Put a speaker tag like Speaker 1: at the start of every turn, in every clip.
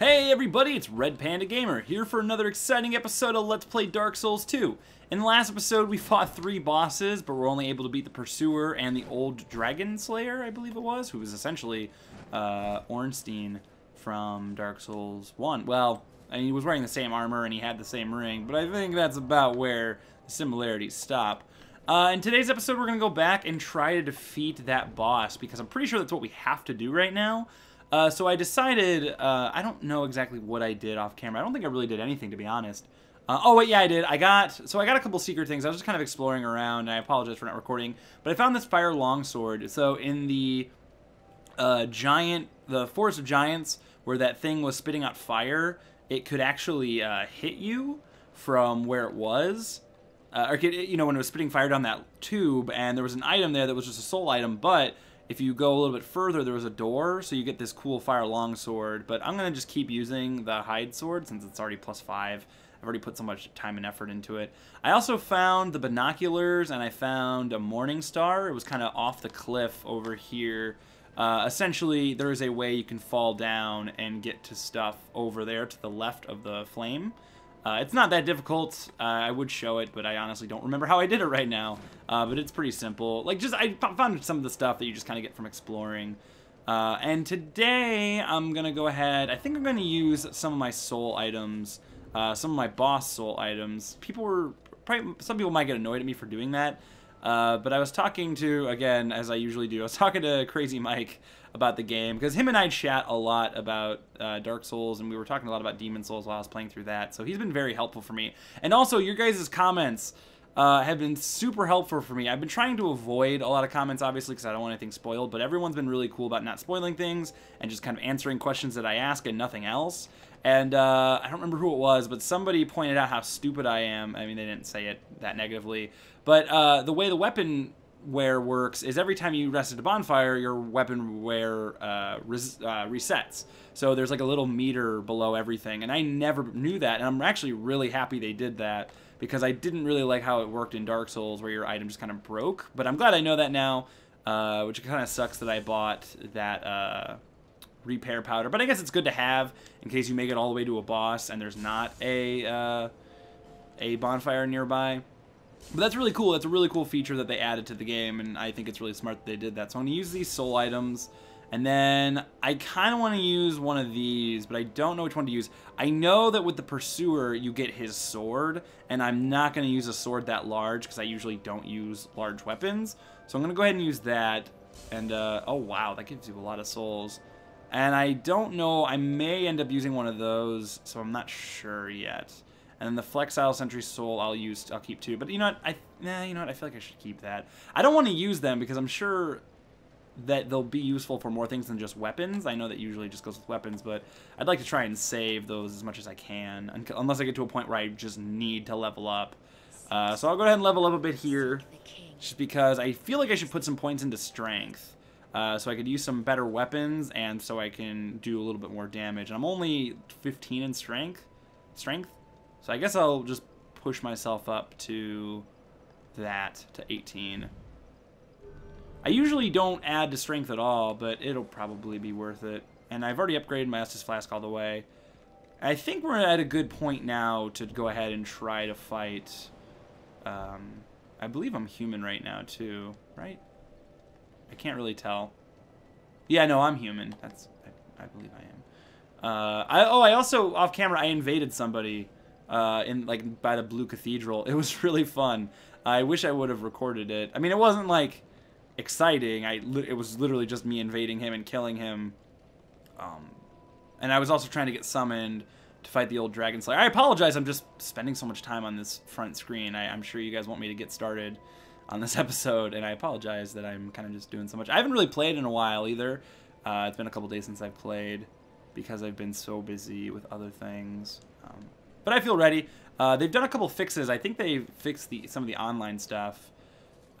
Speaker 1: Hey everybody, it's Red Panda Gamer, here for another exciting episode of Let's Play Dark Souls 2. In the last episode, we fought three bosses, but we're only able to beat the Pursuer and the Old Dragon Slayer, I believe it was, who was essentially uh, Ornstein from Dark Souls 1. Well, I mean, he was wearing the same armor and he had the same ring, but I think that's about where the similarities stop. Uh, in today's episode, we're going to go back and try to defeat that boss, because I'm pretty sure that's what we have to do right now. Uh, so I decided, uh, I don't know exactly what I did off camera. I don't think I really did anything, to be honest. Uh, oh, wait, yeah, I did. I got, so I got a couple secret things. I was just kind of exploring around, and I apologize for not recording. But I found this fire longsword. So in the uh, giant, the Forest of Giants, where that thing was spitting out fire, it could actually uh, hit you from where it was. Uh, or, you know, when it was spitting fire down that tube, and there was an item there that was just a soul item, but if you go a little bit further, there was a door, so you get this cool fire longsword. But I'm going to just keep using the hide sword since it's already plus five. I've already put so much time and effort into it. I also found the binoculars, and I found a morning star. It was kind of off the cliff over here. Uh, essentially, there is a way you can fall down and get to stuff over there to the left of the flame. Uh, it's not that difficult. Uh, I would show it, but I honestly don't remember how I did it right now. Uh, but it's pretty simple. Like, just I found some of the stuff that you just kind of get from exploring. Uh, and today, I'm going to go ahead. I think I'm going to use some of my soul items, uh, some of my boss soul items. People were, probably, some people might get annoyed at me for doing that. Uh, but I was talking to, again, as I usually do, I was talking to Crazy Mike about the game because him and I chat a lot about uh, Dark Souls and we were talking a lot about Demon Souls while I was playing through that. So he's been very helpful for me. And also, your guys' comments uh, have been super helpful for me. I've been trying to avoid a lot of comments, obviously, because I don't want anything spoiled, but everyone's been really cool about not spoiling things and just kind of answering questions that I ask and nothing else. And uh, I don't remember who it was, but somebody pointed out how stupid I am. I mean, they didn't say it that negatively, but uh, the way the weapon wear works is every time you rest at a bonfire, your weapon wear uh, res uh, resets. So there's like a little meter below everything, and I never knew that, and I'm actually really happy they did that because I didn't really like how it worked in Dark Souls where your item just kind of broke. But I'm glad I know that now, uh, which kind of sucks that I bought that uh, repair powder. But I guess it's good to have in case you make it all the way to a boss and there's not a uh, a bonfire nearby. But that's really cool. That's a really cool feature that they added to the game, and I think it's really smart that they did that. So I'm going to use these soul items, and then I kind of want to use one of these, but I don't know which one to use. I know that with the Pursuer, you get his sword, and I'm not going to use a sword that large because I usually don't use large weapons. So I'm going to go ahead and use that, and, uh, oh wow, that gives you a lot of souls. And I don't know, I may end up using one of those, so I'm not sure yet. And then the Flexile Sentry Soul I'll use, I'll keep too. But you know what? I nah, you know what? I feel like I should keep that. I don't want to use them because I'm sure that they'll be useful for more things than just weapons. I know that usually just goes with weapons, but I'd like to try and save those as much as I can, unless I get to a point where I just need to level up. Uh, so I'll go ahead and level up a bit here, just because I feel like I should put some points into strength. Uh, so I could use some better weapons, and so I can do a little bit more damage. And I'm only 15 in strength. Strength? So I guess I'll just push myself up to that, to 18. I usually don't add to strength at all, but it'll probably be worth it. And I've already upgraded my Estus Flask all the way. I think we're at a good point now to go ahead and try to fight... Um, I believe I'm human right now, too, right? I can't really tell. Yeah, no, I'm human. That's I, I believe I am. Uh, I, oh, I also, off camera, I invaded somebody uh, in like by the Blue Cathedral. It was really fun. I wish I would have recorded it. I mean, it wasn't like exciting. I it was literally just me invading him and killing him. Um, and I was also trying to get summoned to fight the old Dragon Slayer. I apologize. I'm just spending so much time on this front screen. I, I'm sure you guys want me to get started on this episode, and I apologize that I'm kind of just doing so much. I haven't really played in a while either. Uh, it's been a couple days since I've played because I've been so busy with other things. But I feel ready. Uh, they've done a couple fixes. I think they fixed the, some of the online stuff,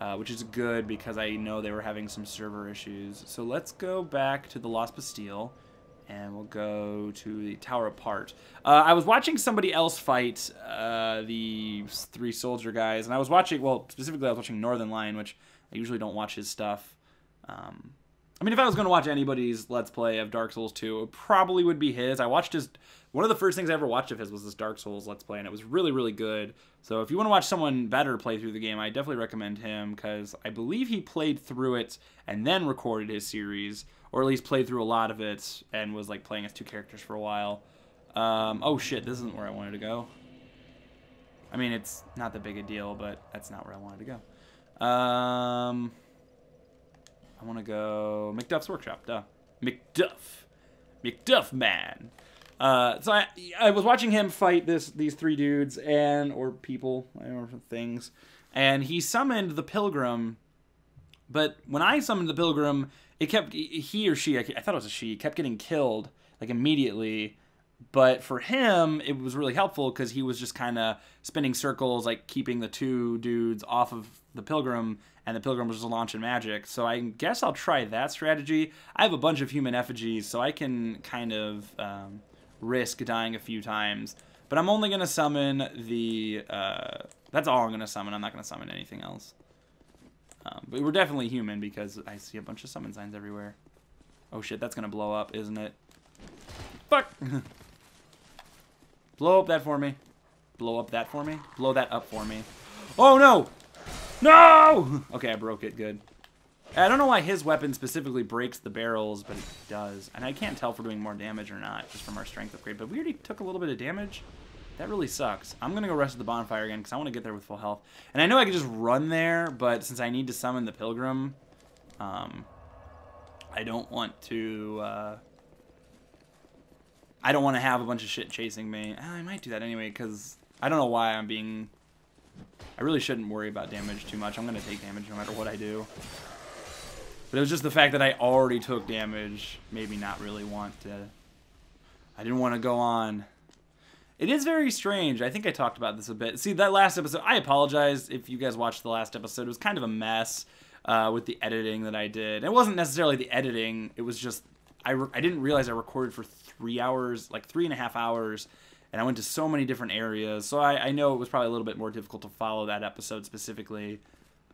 Speaker 1: uh, which is good because I know they were having some server issues. So let's go back to the Lost Bastille, and we'll go to the Tower Apart. Uh, I was watching somebody else fight uh, the three soldier guys, and I was watching, well, specifically I was watching Northern Lion, which I usually don't watch his stuff. Um, I mean, if I was going to watch anybody's Let's Play of Dark Souls 2, it probably would be his. I watched his. One of the first things I ever watched of his was this Dark Souls Let's Play, and it was really, really good. So if you want to watch someone better play through the game, I definitely recommend him because I believe he played through it and then recorded his series, or at least played through a lot of it and was like playing as two characters for a while. Um, oh shit, this isn't where I wanted to go. I mean, it's not that big a deal, but that's not where I wanted to go. Um. I want to go McDuff's Workshop. Duh. McDuff. McDuff man. Uh, so I, I was watching him fight this these three dudes and or people I don't know things, and he summoned the pilgrim. But when I summoned the pilgrim, it kept he or she I, I thought it was a she kept getting killed like immediately. But for him, it was really helpful because he was just kind of spinning circles, like keeping the two dudes off of the pilgrim, and the pilgrim was just launching magic. So I guess I'll try that strategy. I have a bunch of human effigies, so I can kind of um, risk dying a few times. But I'm only going to summon the... Uh, that's all I'm going to summon. I'm not going to summon anything else. Um, but we're definitely human because I see a bunch of summon signs everywhere. Oh shit, that's going to blow up, isn't it? Fuck! blow up that for me. Blow up that for me. Blow that up for me. Oh no! No! Okay, I broke it. Good. I don't know why his weapon specifically breaks the barrels, but it does. And I can't tell if we're doing more damage or not, just from our strength upgrade. But we already took a little bit of damage. That really sucks. I'm going to go rest at the bonfire again, because I want to get there with full health. And I know I could just run there, but since I need to summon the pilgrim, um, I don't want to... Uh, I don't want to have a bunch of shit chasing me. Ah, I might do that anyway, because I don't know why I'm being I really shouldn't worry about damage too much. I'm going to take damage no matter what I do. But it was just the fact that I already took damage made me not really want to... I didn't want to go on. It is very strange. I think I talked about this a bit. See, that last episode, I apologize if you guys watched the last episode. It was kind of a mess uh, with the editing that I did. It wasn't necessarily the editing. It was just, I, I didn't realize I recorded for three hours, like three and a half hours and I went to so many different areas. So I, I know it was probably a little bit more difficult to follow that episode specifically.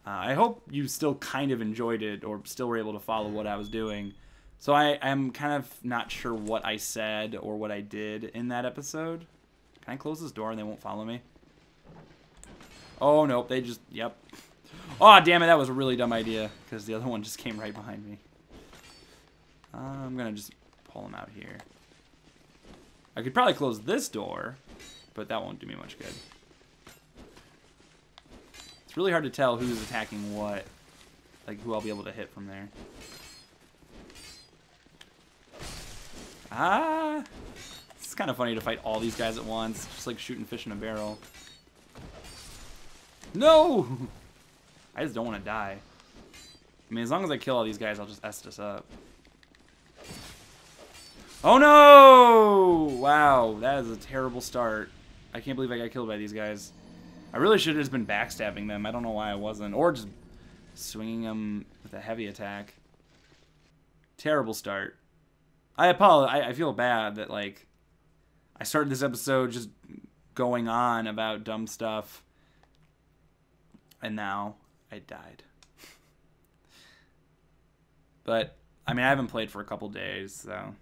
Speaker 1: Uh, I hope you still kind of enjoyed it or still were able to follow what I was doing. So I am kind of not sure what I said or what I did in that episode. Can I close this door and they won't follow me? Oh, nope. They just, yep. Oh, damn it. That was a really dumb idea because the other one just came right behind me. Uh, I'm going to just pull them out here. I could probably close this door, but that won't do me much good. It's really hard to tell who's attacking what. Like, who I'll be able to hit from there. Ah! It's kind of funny to fight all these guys at once. Just like shooting fish in a barrel. No! I just don't want to die. I mean, as long as I kill all these guys, I'll just Estus up. Oh no! Wow, that is a terrible start. I can't believe I got killed by these guys. I really should have just been backstabbing them. I don't know why I wasn't. Or just swinging them with a heavy attack. Terrible start. I apologize. I, I feel bad that, like, I started this episode just going on about dumb stuff. And now I died. but, I mean, I haven't played for a couple days, so...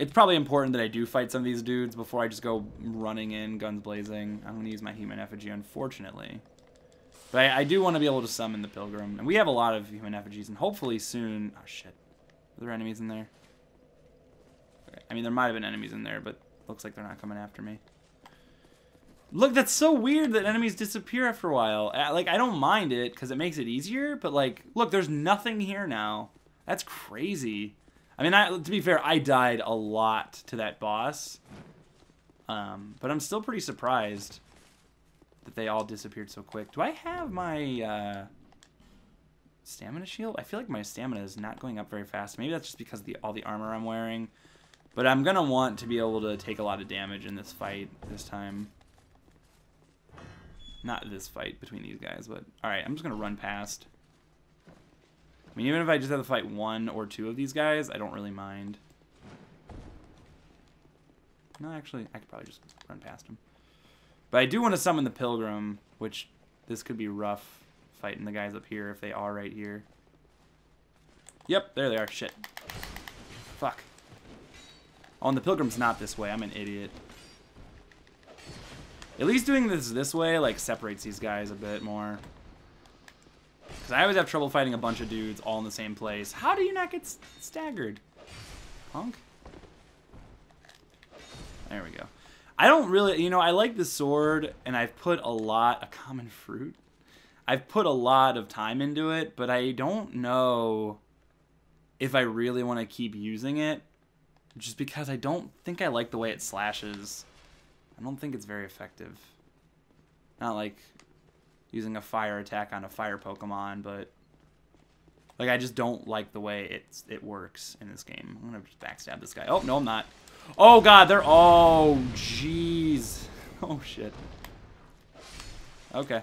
Speaker 1: It's probably important that I do fight some of these dudes before I just go running in, guns blazing. I'm going to use my human effigy, unfortunately. But I, I do want to be able to summon the pilgrim. And we have a lot of human effigies, and hopefully soon... Oh, shit. Are there enemies in there? Okay. I mean, there might have been enemies in there, but looks like they're not coming after me. Look, that's so weird that enemies disappear after a while. Uh, like, I don't mind it, because it makes it easier, but, like, look, there's nothing here now. That's crazy. I mean, I, to be fair, I died a lot to that boss. Um, but I'm still pretty surprised that they all disappeared so quick. Do I have my uh, stamina shield? I feel like my stamina is not going up very fast. Maybe that's just because of the all the armor I'm wearing. But I'm going to want to be able to take a lot of damage in this fight this time. Not this fight between these guys, but... Alright, I'm just going to run past. I mean, even if I just have to fight one or two of these guys, I don't really mind. No, actually, I could probably just run past him. But I do want to summon the Pilgrim, which this could be rough fighting the guys up here if they are right here. Yep, there they are. Shit. Fuck. Oh, and the pilgrim's not this way. I'm an idiot. At least doing this this way, like, separates these guys a bit more. Because I always have trouble fighting a bunch of dudes all in the same place. How do you not get staggered? Punk? There we go. I don't really, you know, I like the sword, and I've put a lot, a common fruit. I've put a lot of time into it, but I don't know if I really want to keep using it, just because I don't think I like the way it slashes. I don't think it's very effective. Not like using a fire attack on a fire Pokemon, but like I just don't like the way it it works in this game. I'm gonna just backstab this guy. Oh no, I'm not. Oh god, they're oh jeez. Oh shit. Okay.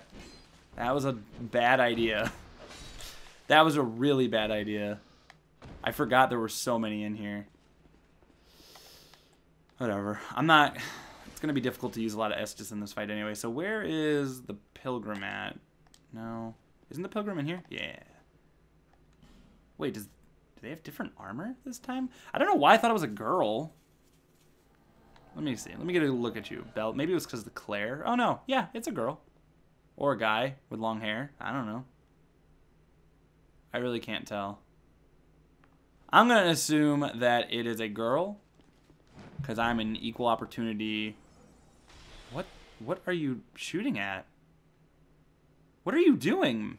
Speaker 1: That was a bad idea. That was a really bad idea. I forgot there were so many in here. Whatever. I'm not... It's going to be difficult to use a lot of Estus in this fight anyway. So where is the Pilgrim at? No. Isn't the Pilgrim in here? Yeah. Wait, does... Do they have different armor this time? I don't know why I thought it was a girl. Let me see. Let me get a look at you. Bell. Maybe it was because of the Claire. Oh, no. Yeah, it's a girl. Or a guy with long hair. I don't know. I really can't tell. I'm going to assume that it is a girl. Because I'm an equal opportunity. What are you shooting at? What are you doing?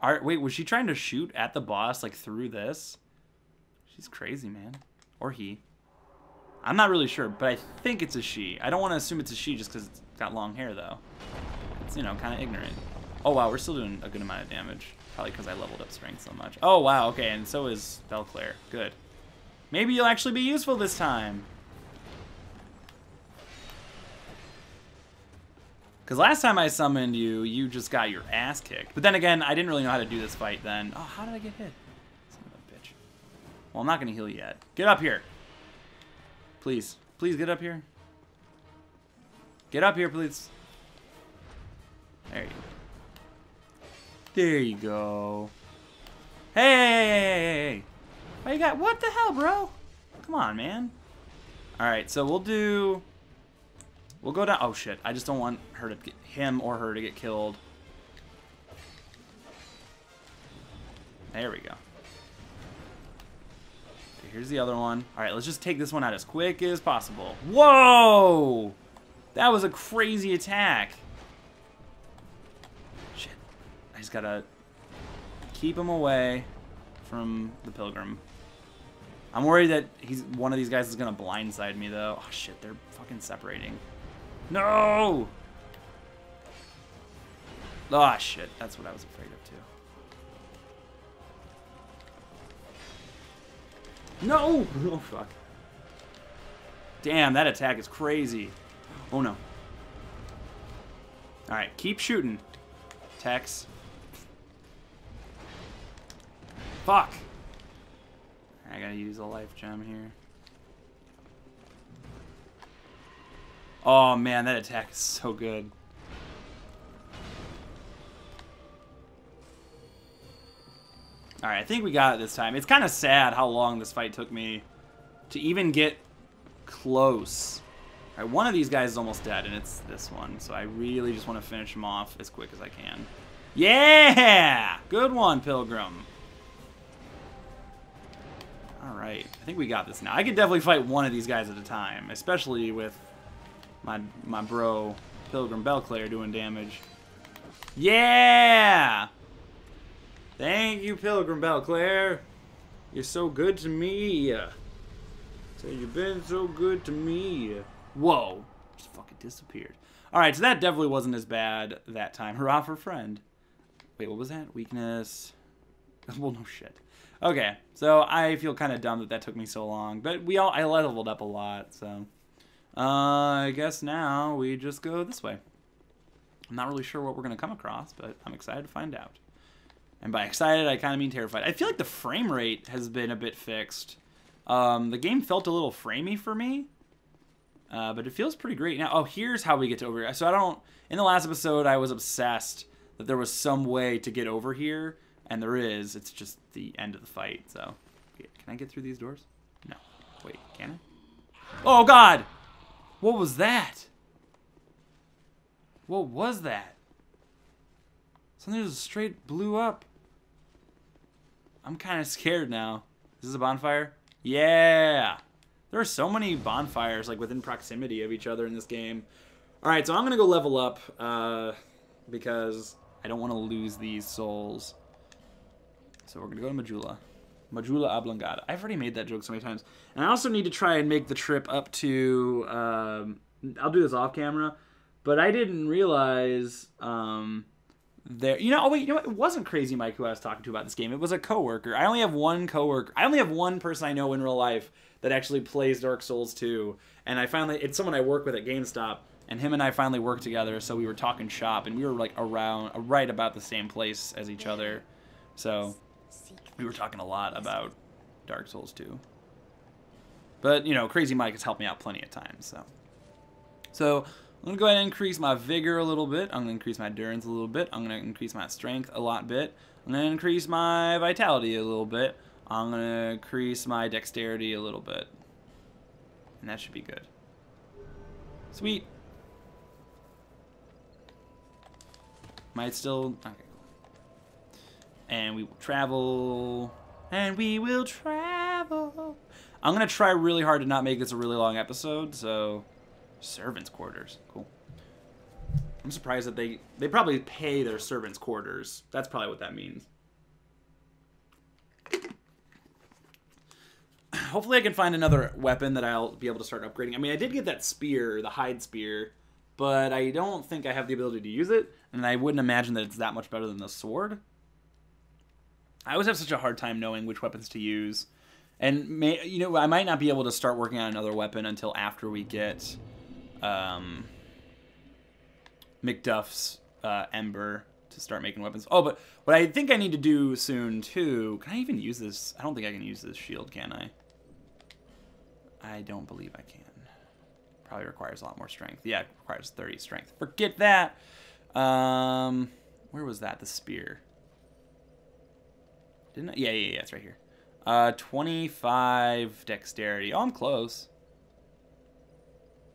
Speaker 1: Are, wait, was she trying to shoot at the boss, like, through this? She's crazy, man. Or he. I'm not really sure, but I think it's a she. I don't want to assume it's a she just because it's got long hair, though. It's, you know, kind of ignorant. Oh, wow, we're still doing a good amount of damage. Probably because I leveled up strength so much. Oh, wow, okay, and so is Bellclaire. Good. Maybe you'll actually be useful this time. Because last time I summoned you, you just got your ass kicked. But then again, I didn't really know how to do this fight then. Oh, how did I get hit? Son of a bitch. Well, I'm not going to heal yet. Get up here. Please. Please get up here. Get up here, please. There you go. There you go. Hey, hey, hey. What you got? What the hell, bro? Come on, man. All right, so we'll do... We'll go down... Oh, shit. I just don't want her to get... him or her to get killed. There we go. Okay, here's the other one. All right, let's just take this one out as quick as possible. Whoa! That was a crazy attack. Shit. I just gotta keep him away from the pilgrim. I'm worried that he's one of these guys is gonna blindside me though. Oh shit, they're fucking separating. No! Oh shit, that's what I was afraid of too. No! Oh fuck. Damn, that attack is crazy. Oh no. Alright, keep shooting. Tex. Fuck! I gotta use a life gem here. Oh man, that attack is so good. Alright, I think we got it this time. It's kind of sad how long this fight took me to even get close. Alright, one of these guys is almost dead, and it's this one. So I really just want to finish him off as quick as I can. Yeah! Good one, Pilgrim. Alright, I think we got this now. I could definitely fight one of these guys at a time, especially with my my bro Pilgrim Bellclaire doing damage. Yeah! Thank you, Pilgrim Bellclaire. You're so good to me. So you've been so good to me. Whoa. Just fucking disappeared. Alright, so that definitely wasn't as bad that time. Hurrah for friend. Wait, what was that? Weakness. well, no shit. Okay, so I feel kind of dumb that that took me so long. But we all I leveled up a lot, so... Uh, I guess now we just go this way. I'm not really sure what we're going to come across, but I'm excited to find out. And by excited, I kind of mean terrified. I feel like the frame rate has been a bit fixed. Um, the game felt a little framey for me, uh, but it feels pretty great. Now, oh, here's how we get to over here. So I don't... In the last episode, I was obsessed that there was some way to get over here, And there is. It's just the end of the fight. So, can I get through these doors? No. Wait, can I? Oh God! What was that? What was that? Something just straight blew up. I'm kind of scared now. Is this a bonfire? Yeah! There are so many bonfires like within proximity of each other in this game. All right, so I'm gonna go level up uh, because I don't want to lose these souls. So we're gonna go to Majula. Majula Oblongata. I've already made that joke so many times. And I also need to try and make the trip up to. Um, I'll do this off camera, but I didn't realize um, there. You know, oh wait, you know what? It wasn't Crazy Mike who I was talking to about this game. It was a coworker. I only have one coworker. I only have one person I know in real life that actually plays Dark Souls 2, and I finally it's someone I work with at GameStop. And him and I finally worked together, so we were talking shop, and we were like around, right about the same place as each other. So we were talking a lot about Dark Souls 2. But, you know, Crazy Mike has helped me out plenty of times, so. So, I'm going to go ahead and increase my vigor a little bit. I'm going to increase my endurance a little bit. I'm going to increase my strength a lot bit. I'm going to increase my vitality a little bit. I'm going to increase my dexterity a little bit. And that should be good. Sweet. Might still... Okay and we will travel, and we will travel. I'm gonna try really hard to not make this a really long episode, so servants' quarters, cool. I'm surprised that they they probably pay their servants' quarters. That's probably what that means. Hopefully, I can find another weapon that I'll be able to start upgrading. I mean, I did get that spear, the hide spear, but I don't think I have the ability to use it, and I wouldn't imagine that it's that much better than the sword. I always have such a hard time knowing which weapons to use. And may, you know, I might not be able to start working on another weapon until after we get um, McDuff's uh, Ember to start making weapons. Oh, but what I think I need to do soon too. Can I even use this? I don't think I can use this shield, can I? I don't believe I can. Probably requires a lot more strength. Yeah, it requires 30 strength. Forget that. Um, where was that? The spear. Didn't I? Yeah, yeah, yeah, it's right here. Uh, 25 dexterity. Oh, I'm close.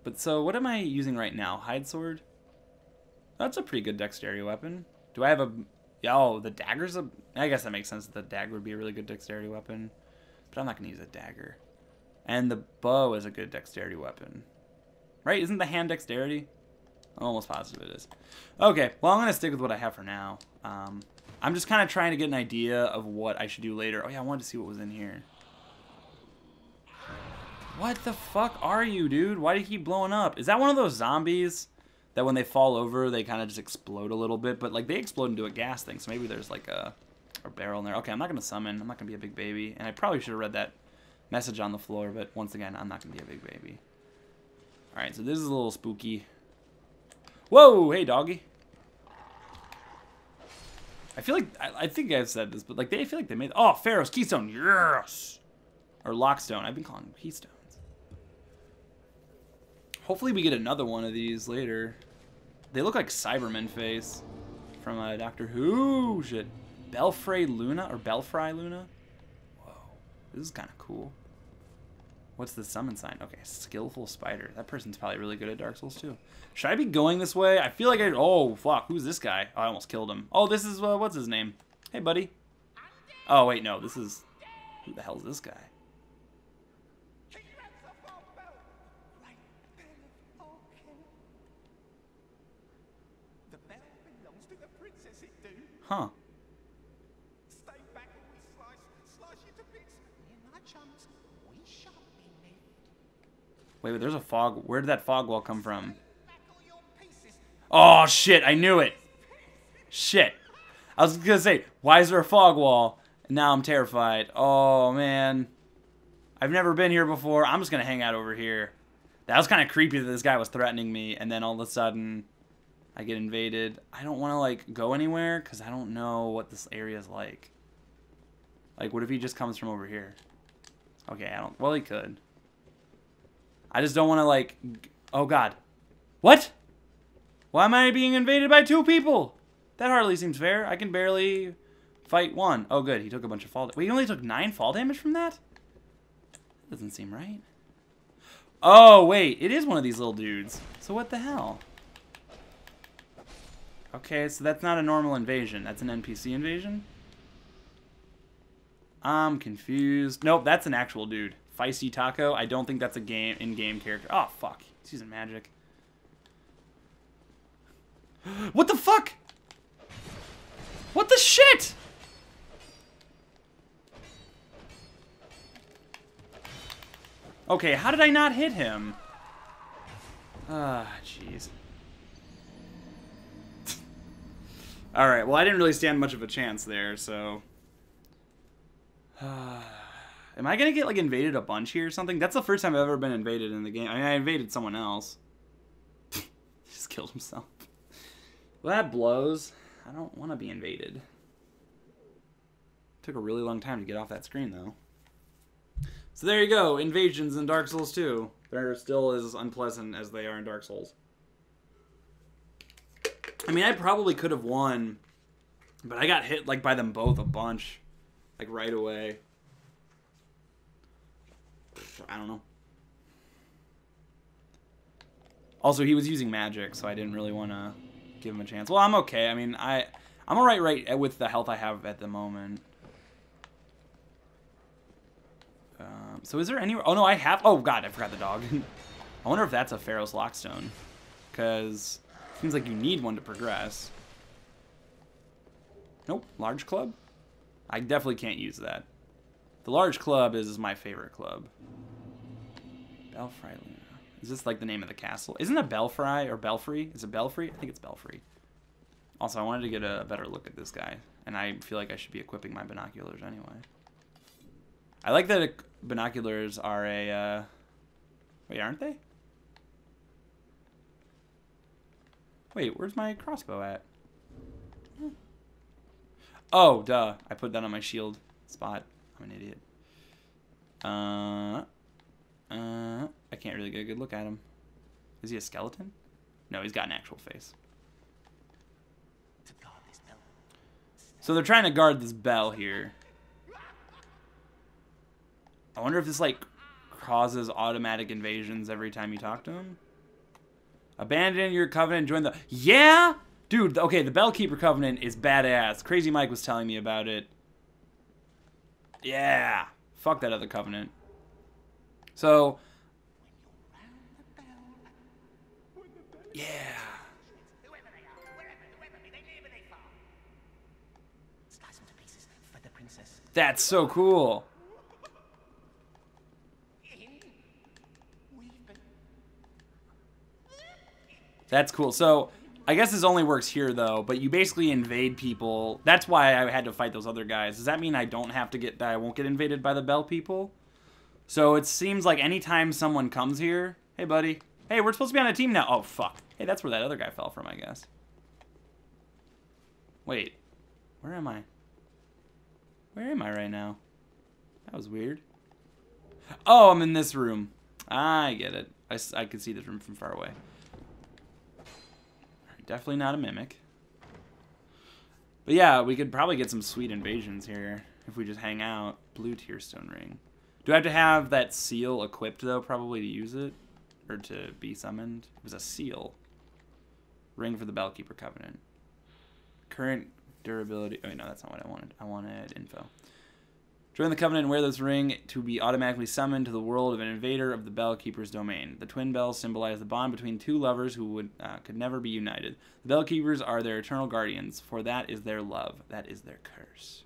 Speaker 1: But so, what am I using right now? Hide sword? That's a pretty good dexterity weapon. Do I have a... Oh, the dagger's a... I guess that makes sense that the dagger would be a really good dexterity weapon. But I'm not going to use a dagger. And the bow is a good dexterity weapon. Right? Isn't the hand dexterity? I'm almost positive it is. Okay, well, I'm going to stick with what I have for now. Um, I'm just kind of trying to get an idea of what I should do later. Oh yeah, I wanted to see what was in here. What the fuck are you, dude? Why do you keep blowing up? Is that one of those zombies that when they fall over, they kind of just explode a little bit? But, like, they explode into a gas thing, so maybe there's, like, a, a barrel in there. Okay, I'm not going to summon. I'm not going to be a big baby. And I probably should have read that message on the floor, but once again, I'm not going to be a big baby. Alright, so this is a little spooky. Whoa! Hey, doggy. I feel like I, I, think I've said this, but like they feel like they made oh Pharros' Keystone, yes, or Lockstone. I've been calling them Keystones. Hopefully we get another one of these later. They look like Cybermen face from uh, Doctor Who. Shit, Belfry Luna or Belfry Luna. Whoa, this is kind of cool. What's the summon sign? Okay, skillful spider. That person's probably really good at Dark Souls too. Should I be going this way? I feel like I... Oh, fuck. Who's this guy? Oh, I almost killed him. Oh, this is... Uh, what's his name? Hey, buddy. Oh, wait, no. This is... Who the hell is this guy? Huh. Wait, wait, there's a fog. Where did that fog wall come from? Oh, shit. I knew it. Shit. I was going to say, why is there a fog wall? now I'm terrified. Oh, man. I've never been here before. I'm just going to hang out over here. That was kind of creepy that this guy was threatening me, and then all of a sudden, I get invaded. I don't want to, like, go anywhere, because I don't know what this area is like. Like, what if he just comes from over here? Okay, I don't... Well, he could. I just don't want to like, oh god. What? Why am I being invaded by two people? That hardly seems fair. I can barely Fight one. Oh, good. He took a bunch of fall. Wait, he only took nine fall damage from that? Doesn't seem right. Oh, wait. It is one of these little dudes. So what the hell? Okay, so that's not a normal invasion. That's an NPC invasion? I'm confused. Nope, that's an actual dude. Feisty Taco. I don't think that's a game in-game character. Oh, fuck. He's using magic. what the fuck? What the shit? Okay, how did I not hit him? Ah, jeez. Alright, well I didn't really stand much of a chance there, so... Am I gonna get, like, invaded a bunch here or something? That's the first time I've ever been invaded in the game. I mean, I invaded someone else. just killed himself. Well, that blows. I don't want to be invaded. Took a really long time to get off that screen, though. So there you go, invasions in Dark Souls 2. They're still as unpleasant as they are in Dark Souls. I mean, I probably could have won, but I got hit like by them both a bunch, like right away. I don't know. Also, he was using magic, so I didn't really want to give him a chance. Well, I'm okay. I mean, I I'm alright right with the health I have at the moment. Um, so is there any... Oh, no, I have... Oh, God, I forgot the dog. I wonder if that's a Pharros' Lockstone. Because seems like you need one to progress. Nope, large club? I definitely can't use that. The large club is my favorite club. Belfry Luna. Is this like the name of the castle? Isn't it Belfry or Belfry? Is it Belfry? I think it's Belfry. Also, I wanted to get a better look at this guy. And I feel like I should be equipping my binoculars anyway. I like that binoculars are a... Uh... Wait, aren't they? Wait, where's my crossbow at? Oh, duh. I put that on my shield spot. I'm an idiot. Uh, uh, I can't really get a good look at him. Is he a skeleton? No, he's got an actual face. So they're trying to guard this bell here. I wonder if this, like, causes automatic invasions every time you talk to him. Abandon your covenant join the... Yeah! Dude, okay, the Bellkeeper Covenant is badass. Crazy Mike was telling me about it. Yeah. Fuck that other covenant. So... Yeah. That's so cool. That's cool. So I guess this only works here though, but you basically invade people. That's why I had to fight those other guys. Does that mean I don't have to get that I won't get invaded by the bell people? So it seems like anytime someone comes here, hey buddy, hey, we're supposed to be on a team now. Oh fuck. Hey, that's where that other guy fell from, I guess. Wait, where am I? Where am I right now? That was weird. Oh, I'm in this room. I get it. I, I can see this room from far away. Definitely not a mimic. But yeah, we could probably get some sweet invasions here if we just hang out. Blue Tearstone Ring. Do I have to have that seal equipped, though, probably to use it? Or to be summoned? It was a seal. Ring for the Bellkeeper Covenant. Current durability... Oh, no, that's not what I wanted. I wanted info. Join the Covenant and wear this ring to be automatically summoned to the world of an invader of the Bellkeeper's domain. The twin bells symbolize the bond between two lovers who would uh, could never be united. The Bellkeepers are their eternal guardians, for that is their love, that is their curse.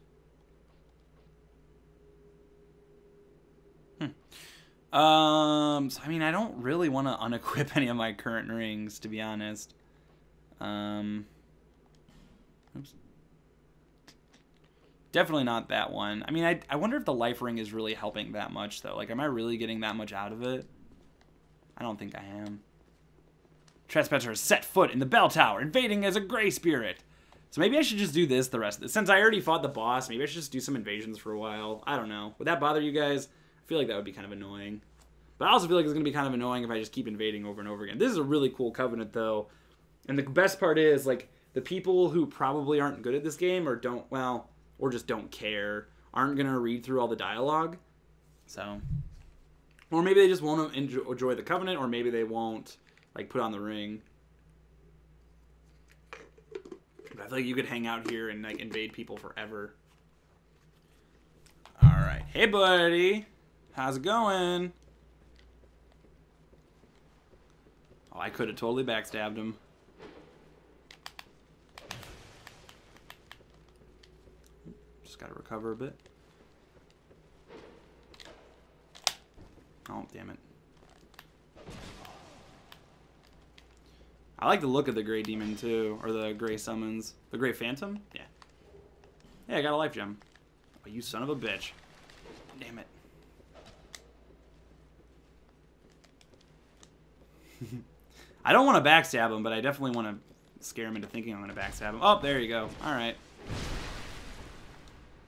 Speaker 1: Um, so, I mean, I don't really want to unequip any of my current rings, to be honest. Um, oops. Definitely not that one. I mean, I, I wonder if the life ring is really helping that much, though. Like, am I really getting that much out of it? I don't think I am. Trespasser has set foot in the bell tower, invading as a gray spirit. So maybe I should just do this the rest of this. Since I already fought the boss, maybe I should just do some invasions for a while. I don't know. Would that bother you guys? Feel like that would be kind of annoying. But I also feel like it's going to be kind of annoying if I just keep invading over and over again. This is a really cool covenant, though. And the best part is, like, the people who probably aren't good at this game or don't, well, or just don't care, aren't gonna read through all the dialogue. So, or maybe they just won't enjoy, enjoy the covenant, or maybe they won't like put on the ring. But I feel like you could hang out here and like invade people forever. All right, hey buddy, how's it going? Oh, I could have totally backstabbed him. Just gotta recover a bit. Oh, damn it. I like the look of the Gray Demon, too. Or the Gray Summons. The Gray Phantom? Yeah. Yeah, I got a life gem. Oh, you son of a bitch. Damn it. I don't want to backstab him, but I definitely want to scare him into thinking I'm going to backstab him. Oh, there you go. All right.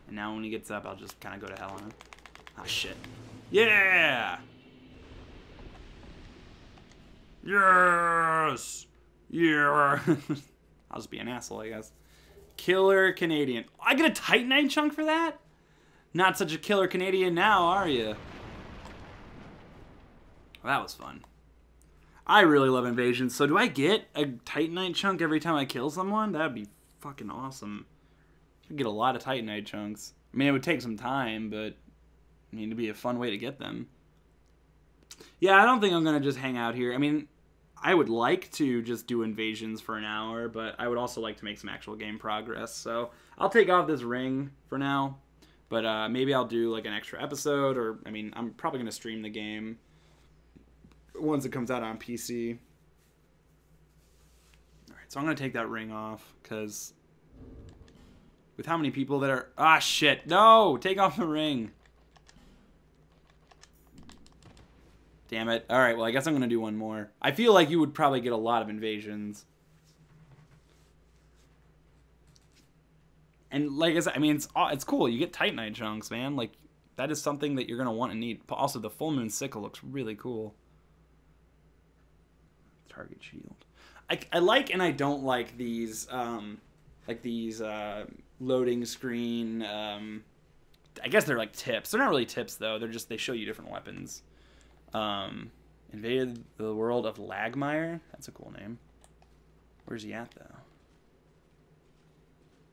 Speaker 1: And now when he gets up, I'll just kind of go to hell on him. Oh, shit. Yeah! Yes! Yeah! I'll just be an asshole, I guess. Killer Canadian. I get a Titanite chunk for that? Not such a killer Canadian now, are you? Well, that was fun. I really love invasions. So do I get a Titanite chunk every time I kill someone? That'd be fucking awesome. I'd get a lot of Titanite chunks. I mean, it would take some time, but I mean, it'd be a fun way to get them. Yeah, I don't think I'm gonna just hang out here. I mean, I would like to just do invasions for an hour, but I would also like to make some actual game progress. So I'll take off this ring for now, but uh, maybe I'll do like an extra episode, or I mean, I'm probably gonna stream the game once it comes out on PC. All right, so I'm gonna take that ring off because with how many people that are ah shit no take off the ring. Damn it. All right, well I guess I'm gonna do one more. I feel like you would probably get a lot of invasions. And like I said, I mean, it's it's cool. You get Titanite chunks, man. Like that is something that you're gonna want and need. Also, the full moon sickle looks really cool target shield. I, I like and I don't like these um, like these uh, loading screen. Um, I guess they're like tips. They're not really tips though. They're just they show you different weapons. Um, invaded the world of Lagmire. That's a cool name. Where's he at though?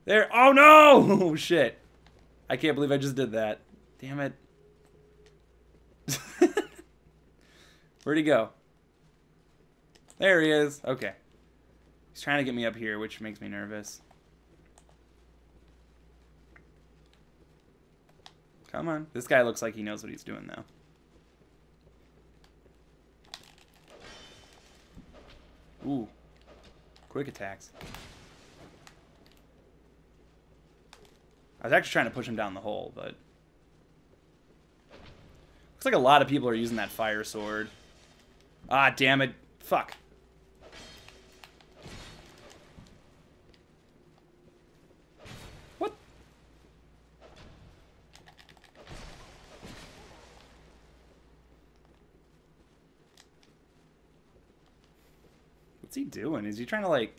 Speaker 1: There. Oh no! Oh shit! I can't believe I just did that. Damn it. Where'd he go? There he is. Okay. He's trying to get me up here, which makes me nervous. Come on. This guy looks like he knows what he's doing, though. Ooh. Quick attacks. I was actually trying to push him down the hole, but... Looks like a lot of people are using that fire sword. Ah, damn it. Fuck. What's he doing? Is he trying to like...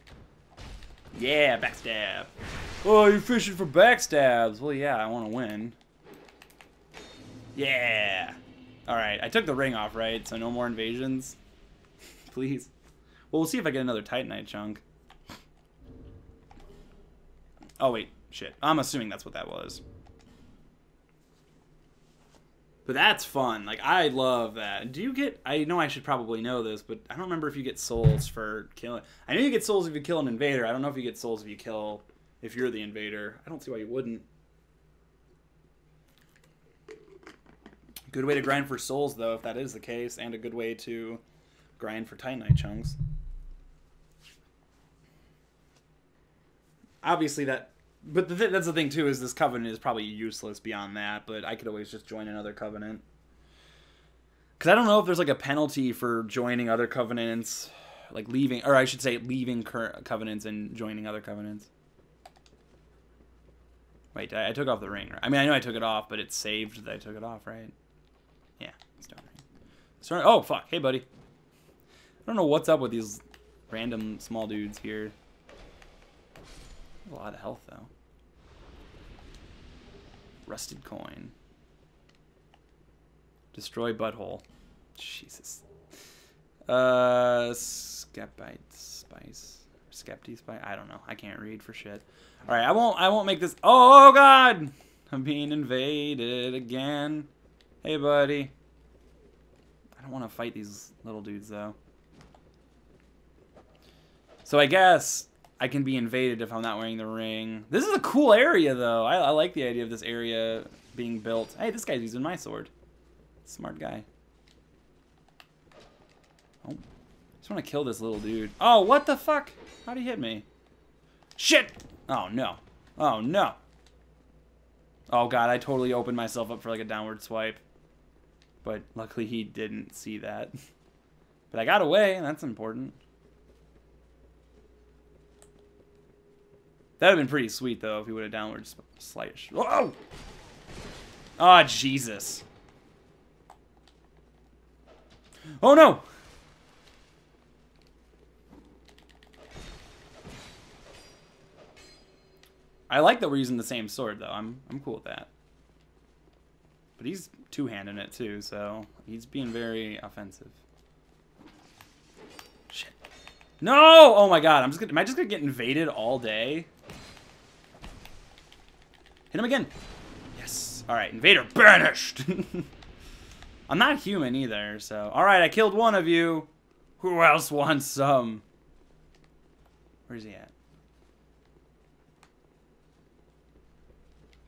Speaker 1: Yeah, backstab. Oh, you're fishing for backstabs. Well, yeah, I want to win. Yeah. Alright, I took the ring off, right? So no more invasions. Please. Well, we'll see if I get another Titanite chunk. Oh, wait. Shit. I'm assuming that's what that was. But that's fun. Like I love that. Do you get? I know I should probably know this, but I don't remember if you get souls for killing. I know you get souls if you kill an invader. I don't know if you get souls if you kill if you're the invader. I don't see why you wouldn't. Good way to grind for souls though, if that is the case, and a good way to grind for Titanite chunks. Obviously, that but th that's the thing too is this covenant is probably useless beyond that. But I could always just join another covenant. Because I don't know if there's like a penalty for joining other covenants, like leaving, or I should say leaving covenants and joining other covenants. Wait, I, I took off the ring. I mean, I know I took it off, but it saved that I took it off, right? Yeah, stone ring. Stone, oh, fuck. Hey, buddy. I don't know what's up with these random small dudes here. A lot of health, though. Rusted coin. Destroy butthole. Jesus. Uh, Skepite Spice. Skepti Spice. I don't know. I can't read for shit. All right, I won't. I won't make this. Oh God! I'm being invaded again. Hey, buddy. I don't want to fight these little dudes though. So I guess I can be invaded if I'm not wearing the ring. This is a cool area though. I, I like the idea of this area being built. Hey, this guy's using my sword. Smart guy. Oh. Just want to kill this little dude. Oh, what the fuck? How'd he hit me? Shit! Oh, no. Oh, no. Oh, God, I totally opened myself up for, like, a downward swipe. But luckily he didn't see that. But I got away, and that's important. That would have been pretty sweet, though, if he would have downward slice. Oh! Oh, ah, Jesus. Oh, no! I like that we're using the same sword, though. I'm, I'm cool with that. But he's two-handing it, too, so he's being very offensive. Shit. No! Oh, my God. I'm just gonna, am I just going to get invaded all day? Hit him again. Yes. All right, invader banished. I'm not human either, so. All right, I killed one of you. Who else wants some? Where's he at?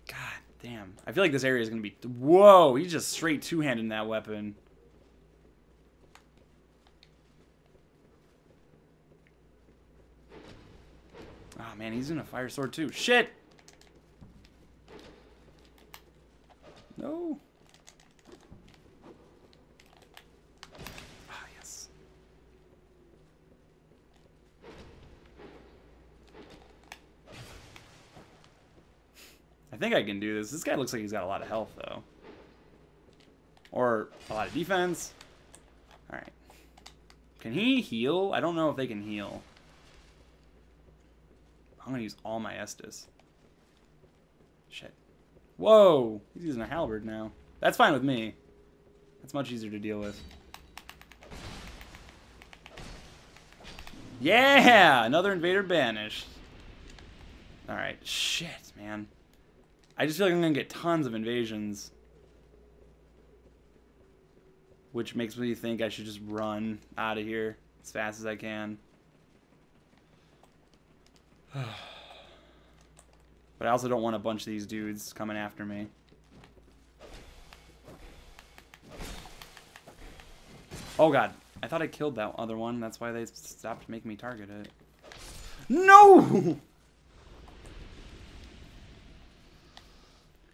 Speaker 1: God damn. I feel like this area is going to be... Whoa! He's just straight two-handed that weapon. Oh, man, he's in a fire sword, too. Shit! No. Ah, yes. I think I can do this. This guy looks like he's got a lot of health, though. Or a lot of defense. Alright. Can he heal? I don't know if they can heal. I'm going to use all my Estus. Whoa! He's using a halberd now. That's fine with me. That's much easier to deal with. Yeah! Another invader banished. Alright. Shit, man. I just feel like I'm going to get tons of invasions. Which makes me think I should just run out of here as fast as I can. but I also don't want a bunch of these dudes coming after me. Oh god, I thought I killed that other one. That's why they stopped making me target it. No!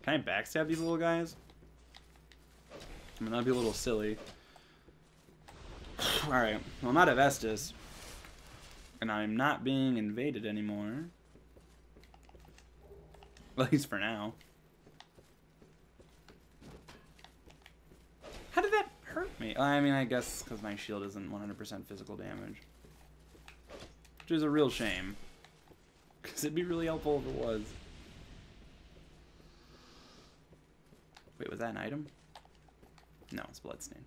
Speaker 1: Can I backstab these little guys? I mean, that'd be a little silly. Alright, well, I'm out of Estus. And I'm not being invaded anymore. At least for now. How did that hurt me? I mean, I guess because my shield isn't 100% physical damage. Which is a real shame. Because it'd be really helpful if it was. Wait, was that an item? No, it's bloodstain.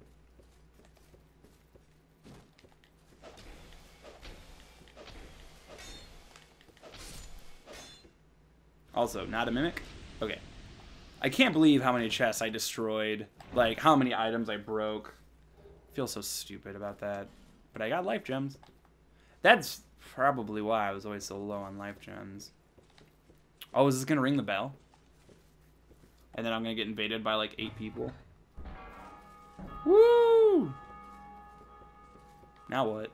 Speaker 1: Also, not a mimic? Okay. I can't believe how many chests I destroyed. Like, how many items I broke. I feel so stupid about that. But I got life gems. That's probably why I was always so low on life gems. Oh, is this going to ring the bell? And then I'm gonna get invaded by like eight people. Woo! Now what?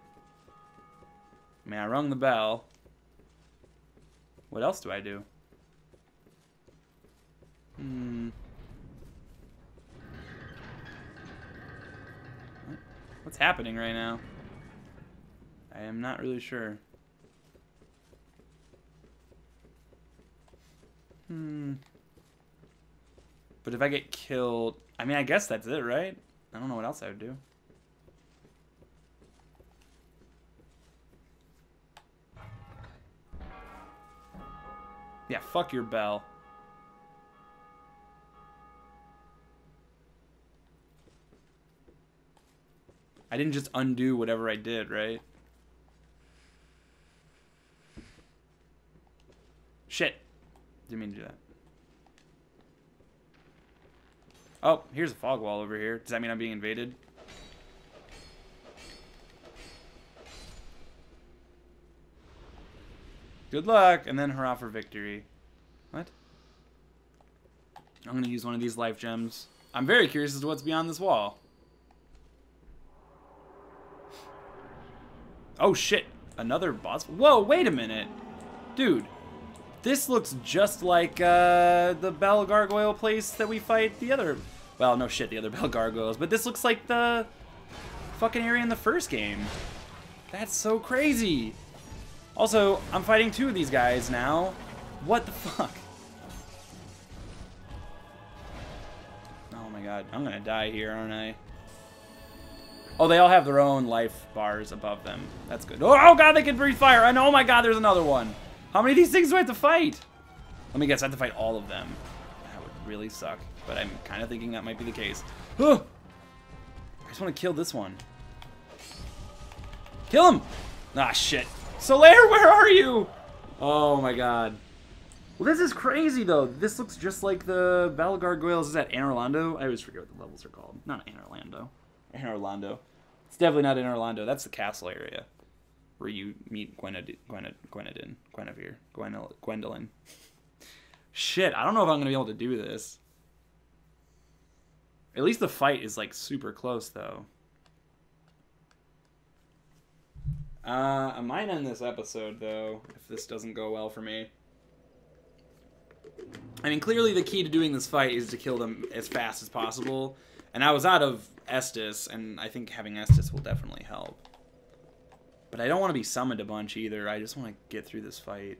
Speaker 1: I mean, I rung the bell. What else do I do? Hmm. What's happening right now? I am not really sure. Hmm. But if I get killed... I mean, I guess that's it, right? I don't know what else I would do. Yeah, fuck your bell. I didn't just undo whatever I did, right? Shit. Didn't mean to do that. Oh, here's a fog wall over here. Does that mean I'm being invaded? Good luck, and then hurrah for victory. What? I'm to use one of these life gems. I'm very curious as to what's beyond this wall. Oh, shit. Another boss? Whoa, wait a minute. Dude, this looks just like uh, the Bell Gargoyle place that we fight the other... Well, no shit, the other Bell Gargoyles. But this looks like the fucking area in the first game. That's so crazy. Also, I'm fighting two of these guys now. What the fuck? Oh my god, I'm gonna die here, aren't I? Oh, they all have their own life bars above them. That's good. Oh, oh god, they can breathe fire. And oh my god, there's another one. How many of these things do I have to fight? Let me guess, I have to fight all of them. That would really suck. But I'm kind of thinking that might be the case. Oh! I just want to kill this one. Kill him! Ah, shit. Solaire, where are you? Oh my god. Well, this is crazy, though. This looks just like the Battle Gargoyles. Is that Anor Londo? I always forget what the levels are called. Not Anor Londo. Anor Londo. It's definitely not Anor Londo. That's the castle area where you meet Gwened Gwened Gwenedin, Gwynevere, Gwendolyn. Gwendolyn. Shit, I don't know if I'm gonna be able to do this. At least the fight is like super close though. Uh, I might end this episode though if this doesn't go well for me. I mean, clearly the key to doing this fight is to kill them as fast as possible. And I was out of Estus, and I think having Estus will definitely help. But I don't want to be summoned a bunch either. I just want to get through this fight.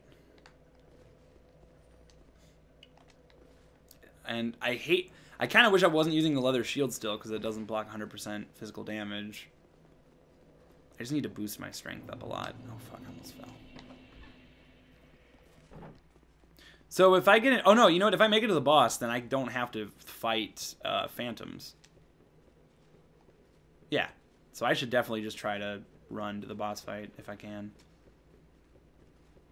Speaker 1: And I hate... I kind of wish I wasn't using the leather shield still, because it doesn't block 100% physical damage. I just need to boost my strength up a lot. Oh, fuck, I almost fell. So if I get it... Oh, no, you know what? If I make it to the boss, then I don't have to fight uh, phantoms. Yeah. So I should definitely just try to run to the boss fight if I can.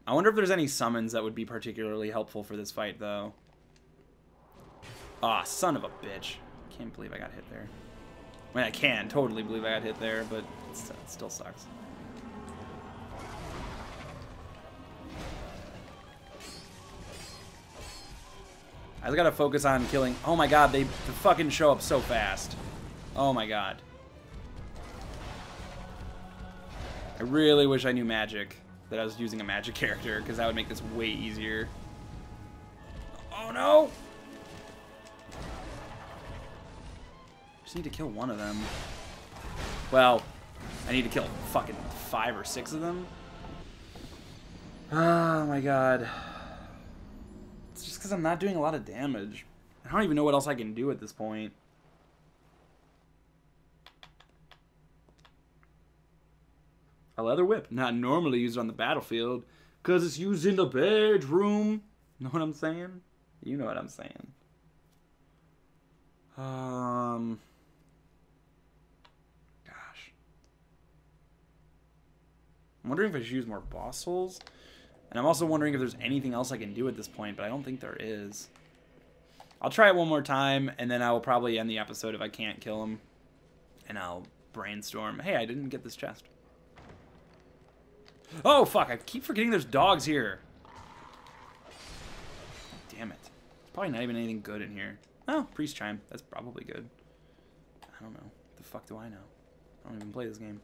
Speaker 1: I wonder if there's any summons that would be particularly helpful for this fight, though. Ah, oh, son of a bitch. Can't believe I got hit there. I mean, I can totally believe I got hit there, but it still sucks. I gotta focus on killing. Oh my god, they fucking show up so fast. Oh my god. I really wish I knew magic, that I was using a magic character, because that would make this way easier. Oh no! Just need to kill one of them. Well, I need to kill fucking five or six of them. Oh my god. It's just because I'm not doing a lot of damage. I don't even know what else I can do at this point. A leather whip, not normally used on the battlefield, because it's used in the bedroom. Know what I'm saying? You know what I'm saying. Um. Gosh. I'm wondering if I should use more boss souls. And I'm also wondering if there's anything else I can do at this point, but I don't think there is. I'll try it one more time, and then I will probably end the episode if I can't kill him. And I'll brainstorm, hey, I didn't get this chest. Oh, fuck. I keep forgetting there's dogs here. Damn it. There's probably not even anything good in here. Oh, Priest Chime. That's probably good. I don't know. the fuck do I know? I don't even play this game.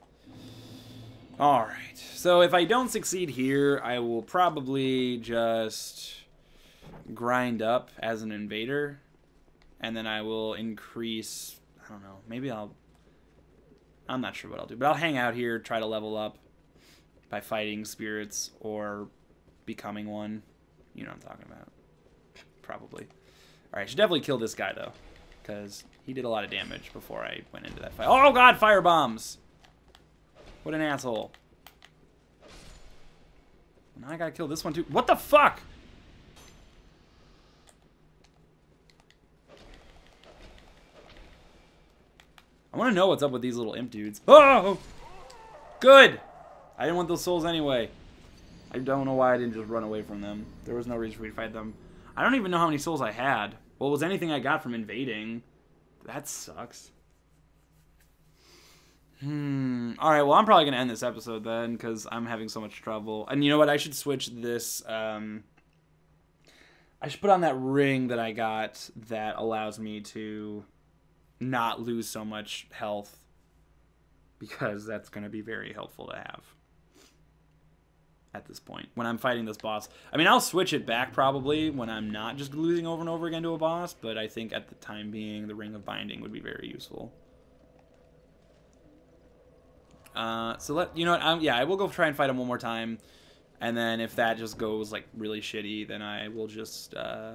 Speaker 1: Alright. So if I don't succeed here, I will probably just grind up as an invader. And then I will increase... I don't know. Maybe I'll... I'm not sure what I'll do. But I'll hang out here, try to level up by fighting spirits or becoming one. You know what I'm talking about. Probably. Alright, I should definitely kill this guy, though. Because he did a lot of damage before I went into that fight. Oh, God, fire bombs! What an asshole. Now I gotta kill this one, too. What the fuck? I want to know what's up with these little imp dudes. Oh! Good! I didn't want those souls anyway. I don't know why I didn't just run away from them. There was no reason for me to fight them. I don't even know how many souls I had. Well, was anything I got from invading. That sucks. Hmm. All right. Well, I'm probably gonna end this episode then because I'm having so much trouble. And you know what? I should switch this. Um, I should put on that ring that I got that allows me to not lose so much health because that's going to be very helpful to have at this point when I'm fighting this boss. I mean, I'll switch it back probably when I'm not just losing over and over again to a boss, but I think at the time being, the Ring of Binding would be very useful. Uh, so let you know what? I'm, yeah, I will go try and fight him one more time, and then if that just goes like really shitty, then I will just uh,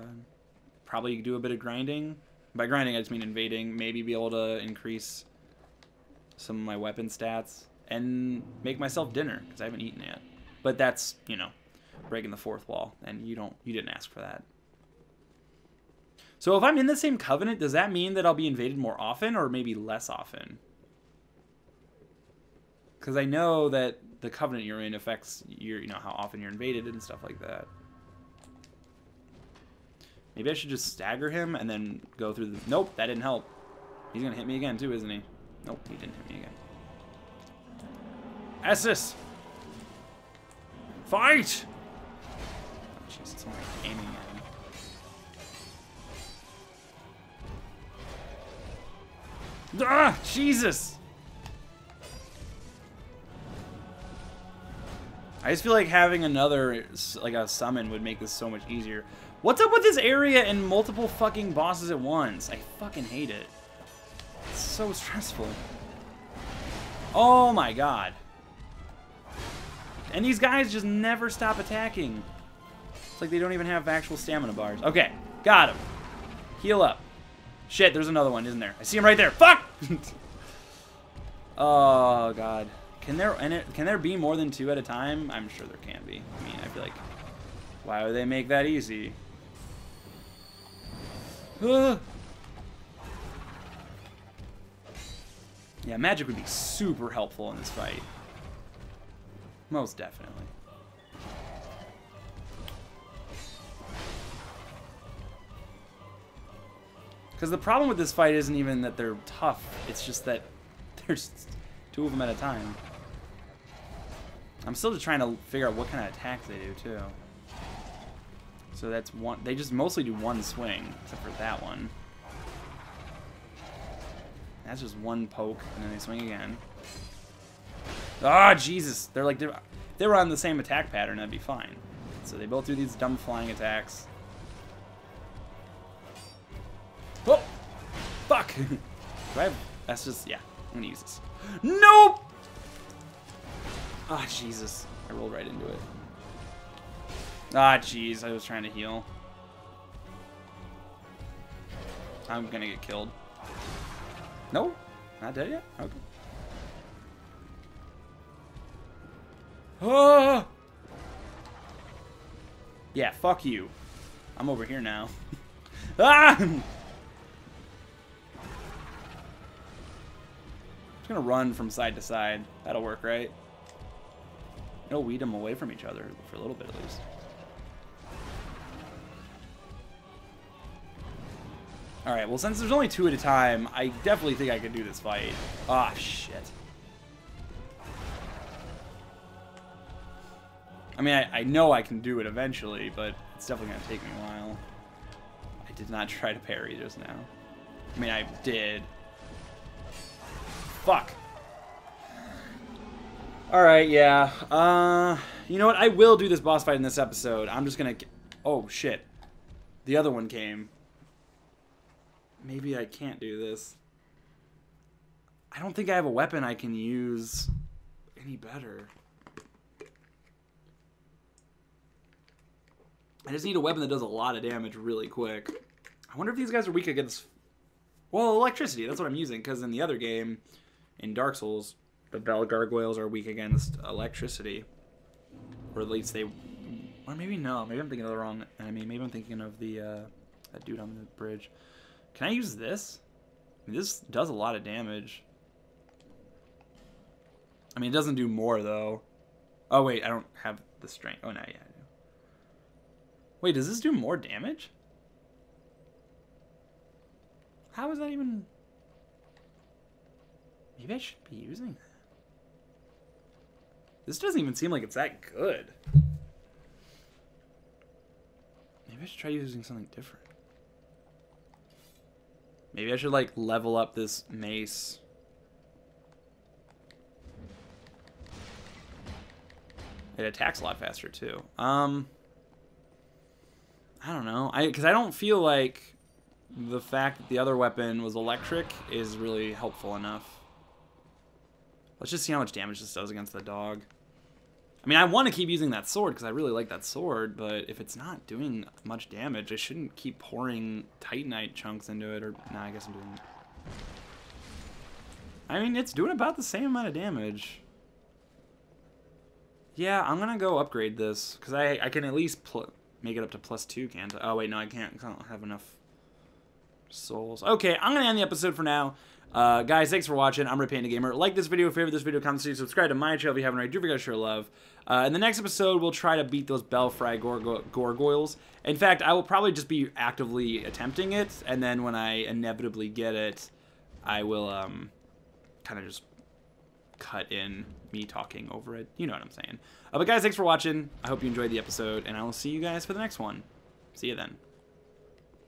Speaker 1: probably do a bit of grinding. By grinding, I just mean invading. Maybe be able to increase some of my weapon stats and make myself dinner because I haven't eaten yet. But that's you know breaking the fourth wall, and you don't you didn't ask for that. So if I'm in the same covenant, does that mean that I'll be invaded more often or maybe less often? Because I know that the covenant you're in affects your, you know, how often you're invaded and stuff like that. Maybe I should just stagger him and then go through the... Nope, that didn't help. He's going to hit me again too, isn't he? Nope, he didn't hit me again. Estus! Fight! Jeez, it's only aiming at him. Ah, Jesus! I just feel like having another, like a summon would make this so much easier. What's up with this area and multiple fucking bosses at once? I fucking hate it. It's so stressful. Oh my god. And these guys just never stop attacking. It's like they don't even have actual stamina bars. Okay, got him. Heal up. Shit, there's another one, isn't there? I see him right there. Fuck! oh, God. Can there can there be more than two at a time? I'm sure there can be. I mean, I feel like, why would they make that easy? Yeah, magic would be super helpful in this fight. Most definitely. Because the problem with this fight isn't even that they're tough, it's just that there's two of them at a time. I'm still just trying to figure out what kind of attacks they do, too. So that's one... They just mostly do one swing, except for that one. That's just one poke, and then they swing again. Ah, oh, Jesus! They're like... They're, they were on the same attack pattern, that'd be fine. So they both do these dumb flying attacks. Oh! Fuck! do I have... That's just... Yeah. I'm gonna use this. Nope! Ah, oh, Jesus. I rolled right into it. Ah, jeez. I was trying to heal. I'm gonna get killed. No? Not dead yet? Okay. Ah! Yeah, fuck you. I'm over here now. ah! I'm just gonna run from side to side. That'll work, right? It'll weed them away from each other for a little bit at least. Alright, well since there's only two at a time, I definitely think I could do this fight. Ah, shit. I mean, I, I know I can do it eventually, but it's definitely going to take me a while. I did not try to parry just now. I mean, I did. Fuck. All right, yeah. Uh, you know what? I will do this boss fight in this episode. I'm just gonna. Oh shit! The other one came. Maybe I can't do this. I don't think I have a weapon I can use any better. I just need a weapon that does a lot of damage really quick. I wonder if these guys are weak against... Well, electricity. That's what I'm using, because in the other game, in Dark Souls, the Bell Gargoyles are weak against electricity. Or at least they... Or maybe no. Maybe I'm thinking of the wrong enemy. Maybe I'm thinking of the uh, that dude on the bridge. Can I use this? I mean, this does a lot of damage. I mean, it doesn't do more, though. Oh, wait, I don't have the strength. Oh, no, yeah. Wait, does this do more damage? How is that even... Maybe I should be using that. This doesn't even seem like it's that good. Maybe I should try using something different. Maybe I should, like, level up this mace. It attacks a lot faster, too. Um... I don't know. I Because I don't feel like the fact that the other weapon was electric is really helpful enough. Let's just see how much damage this does against the dog. I mean, I want to keep using that sword because I really like that sword, but if it's not doing much damage, I shouldn't keep pouring Titanite chunks into it, or... Nah, I guess I'm doing... I mean, it's doing about the same amount of damage. Yeah, I'm gonna go upgrade this, because I, I can at least make it up to plus two, can't I? Oh, wait, no, I can't. Don't have enough souls. Okay, I'm gonna end the episode for now. Uh, guys, thanks for watching. I'm Red Panda Gamer. Like this video, favorite this video, comment, subscribe to my channel if you haven't already. Do forget to share love. Uh, in the next episode, we'll try to beat those Belfry Gorgo Gargoyles. In fact, I will probably just be actively attempting it, and then when I inevitably get it, I will um, kind of just cut in me talking over it. You know what I'm saying. Uh, but guys, thanks for watching. I hope you enjoyed the episode, and I will see you guys for the next one. See you then.